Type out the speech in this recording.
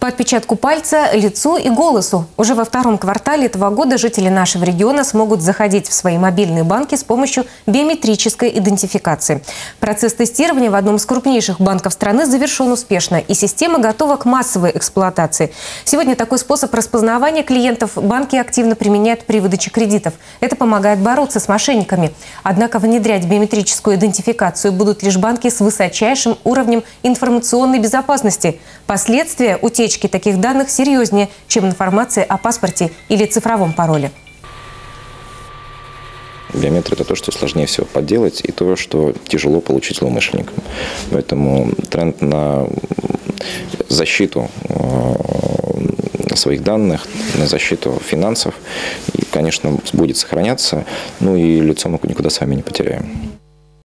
По отпечатку пальца, лицу и голосу. Уже во втором квартале этого года жители нашего региона смогут заходить в свои мобильные банки с помощью биометрической идентификации. Процесс тестирования в одном из крупнейших банков страны завершен успешно, и система готова к массовой эксплуатации. Сегодня такой способ распознавания клиентов банки активно применяют при выдаче кредитов. Это помогает бороться с мошенниками. Однако внедрять биометрическую идентификацию будут лишь банки с высочайшим уровнем информационной безопасности. Последствия утечки таких данных серьезнее, чем информация о паспорте или цифровом пароле. Биометрия – это то, что сложнее всего подделать, и то, что тяжело получить злоумышленникам. Поэтому тренд на защиту э, своих данных, на защиту финансов, конечно, будет сохраняться. Ну и лицо мы никуда с вами не потеряем.